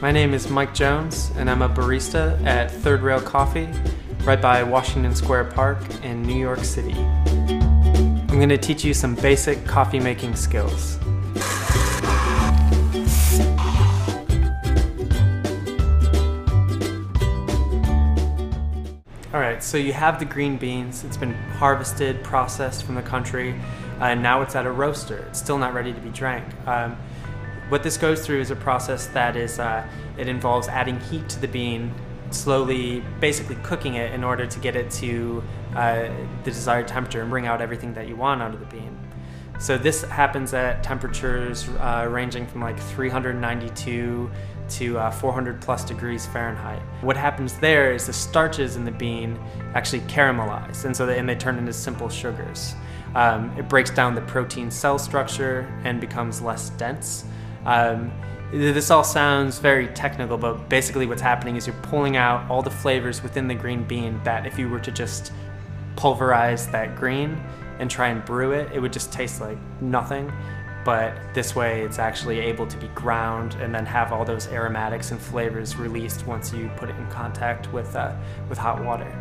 My name is Mike Jones, and I'm a barista at Third Rail Coffee, right by Washington Square Park in New York City. I'm going to teach you some basic coffee making skills. All right, so you have the green beans. It's been harvested, processed from the country, and now it's at a roaster. It's still not ready to be drank. Um, what this goes through is a process that is, uh, it involves adding heat to the bean, slowly, basically cooking it in order to get it to uh, the desired temperature and bring out everything that you want out of the bean. So this happens at temperatures uh, ranging from like 392 to uh, 400 plus degrees Fahrenheit. What happens there is the starches in the bean actually caramelize, and so they, and they turn into simple sugars. Um, it breaks down the protein cell structure and becomes less dense. Um, this all sounds very technical, but basically what's happening is you're pulling out all the flavors within the green bean that if you were to just pulverize that green and try and brew it, it would just taste like nothing but this way it's actually able to be ground and then have all those aromatics and flavors released once you put it in contact with, uh, with hot water.